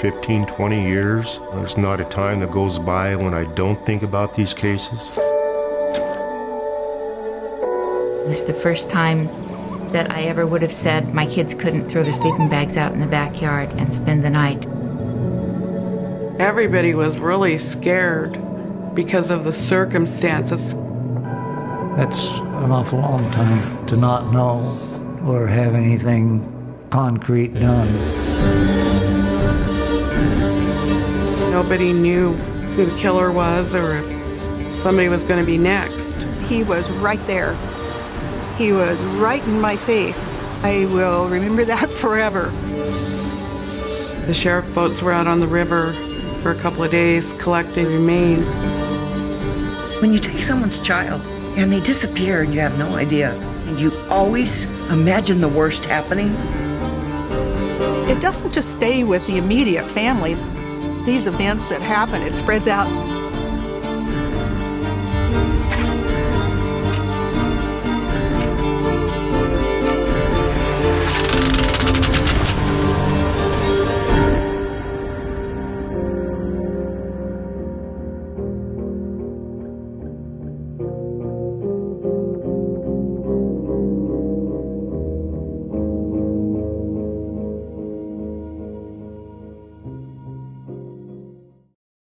15, 20 years. There's not a time that goes by when I don't think about these cases. It was the first time that I ever would have said my kids couldn't throw their sleeping bags out in the backyard and spend the night. Everybody was really scared because of the circumstances. That's an awful long time to not know or have anything concrete done. Nobody knew who the killer was or if somebody was going to be next. He was right there. He was right in my face. I will remember that forever. The sheriff boats were out on the river for a couple of days collecting remains. When you take someone's child and they disappear and you have no idea, and you always imagine the worst happening, It doesn't just stay with the immediate family. These events that happen, it spreads out